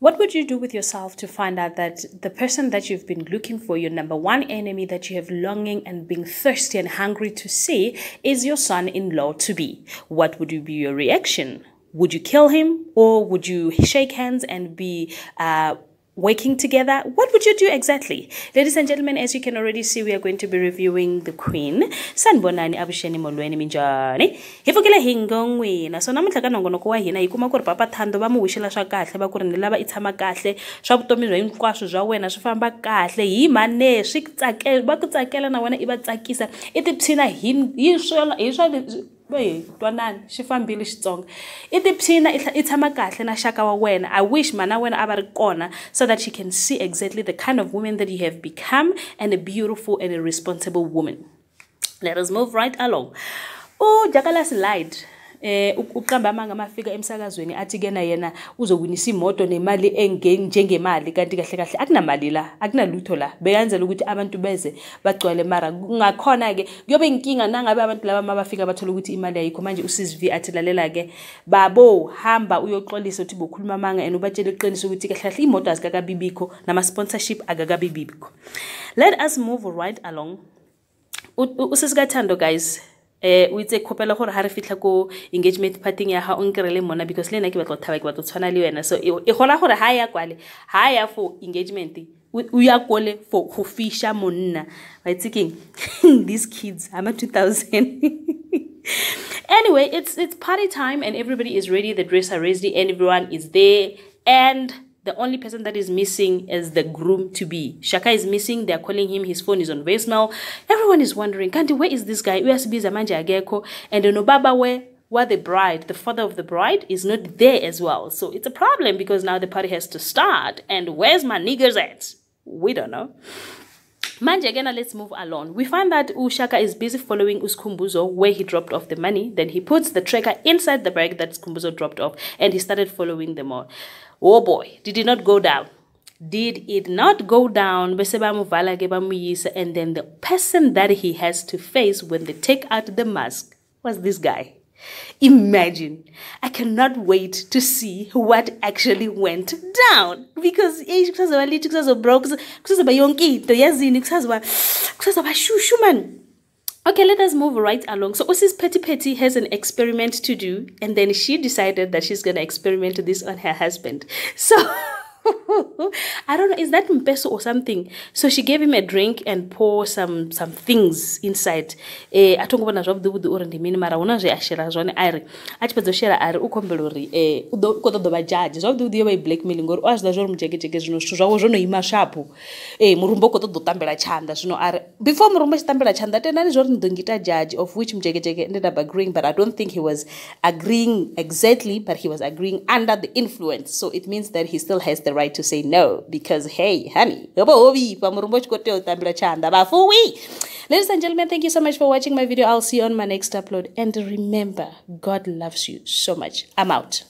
What would you do with yourself to find out that the person that you've been looking for, your number one enemy that you have longing and being thirsty and hungry to see, is your son in law to be? What would you be your reaction? Would you kill him or would you shake hands and be uh, working together, what would you do exactly? Ladies and gentlemen, as you can already see, we are going to be reviewing The Queen. Sanibonani avuxeni molweni minjhani? Hi pfukile hi ngongwina. So namuntlha ka nongonoko wa hina hi kuma ku ri papa Thando va mu wishela swa kahle va ku ri ni lava i tshama kahle swa vutomi bya hinkwaswo bya wena swi famba kahle hi mane swi tsakela va ku tsakela na wena i va tsakisa i tiphina hi hi hi swa ve twanani xi fambile xitsonga i tiphina i tshama kahle na xaka wa wena. I wish mana wena a va ri kona so that she can see exactly the kind of woman that you have become and a beautiful and a responsible woman. Let us move right along. Oh ujakalasi lied eh uqamba amanga mafika emsakazweni athi ke na yena uzowinisa imoto nemali enjengemali kanti kahle kahle akunamali la akunalutho la. Beyanzela ukuthi abantu beze bagcwale mara. Ngakhona ke kuyobe inkinga nangabe abantu laba mabafika bathola ukuthi imali ayikho. Manje uSizv athi lalela ke babo hamba uyoxolisa uthi bokhuluma amanga and ubatshela iqiniso ukuthi kahle kahle imoto azikakabibikho nama sponsorship akakabibikho. Let us move right along. Usisikathando guys eh o itse kgopela gore ga re fitlha ko engagement parting ya ga o nkry-le mona because le nna ke batla go thaba ke batla go tshwana le wena. So e gola gore ga ya kwale ga ya for engagement o ya kole for go fisha monna. Wa itse keng? These kids ama 2000 anyway it's it's party time and everybody is ready the dress are ready and everyone is there and the only person that is missing is the groom to be. Shaka is missing. They're calling him. His phone is on voicemail. Everyone is wondering, Kanti, where is this guy? Where's Bizamanja Ageko? And the Nobaba where where the bride, the father of the bride, is not there as well. So it's a problem because now the party has to start. And where's my niggers at? We don't know. Manje again, let's move along. We find that Ushaka is busy following Uskumbuzo where he dropped off the money. Then he puts the tracker inside the bag that Skumbuzo dropped off and he started following them all. Oh boy, did it not go down? Did it not go down? And then the person that he has to face when they take out the mask was this guy. Imagine. I cannot wait to see what actually went down because eh, kusazoba lithi kuzazobro kusazoba yonke into yazini kusazoba kusazoba shushu Okay, let us move right along. So Osis Petty Petty has an experiment to do, and then she decided that she's gonna experiment this on her husband. So I don't know, is that mpeso or something? So she gave him a drink and pour some some things inside. Eh atongobona zwavhuḓi vhuḓi uri ndi mini mara huna zwe a shela zwone a ri a tshi fhedza u shela a ri u khombela uri eh u ḓo kho ṱoḓa vha judge zwavhuḓi vhuḓi yo vha i blackmailing ngori o a zwi ḓa zwori mujekejeke zwino zwithu zwawe zwo no ima shapu eh murumbo u kho ṱoḓa u tambela tshanḓa zwino a ri before murumbo tshi tambela tshanḓa tendani ni ḓo judge of which mujekejeke ended up agreeing but I don't think he was agreeing exactly but he was agreeing under the influence so it means that he still has the right to say no because hey honey ladies and gentlemen thank you so much for watching my video. I'll see you on my next upload. And remember god loves you so much. I'm out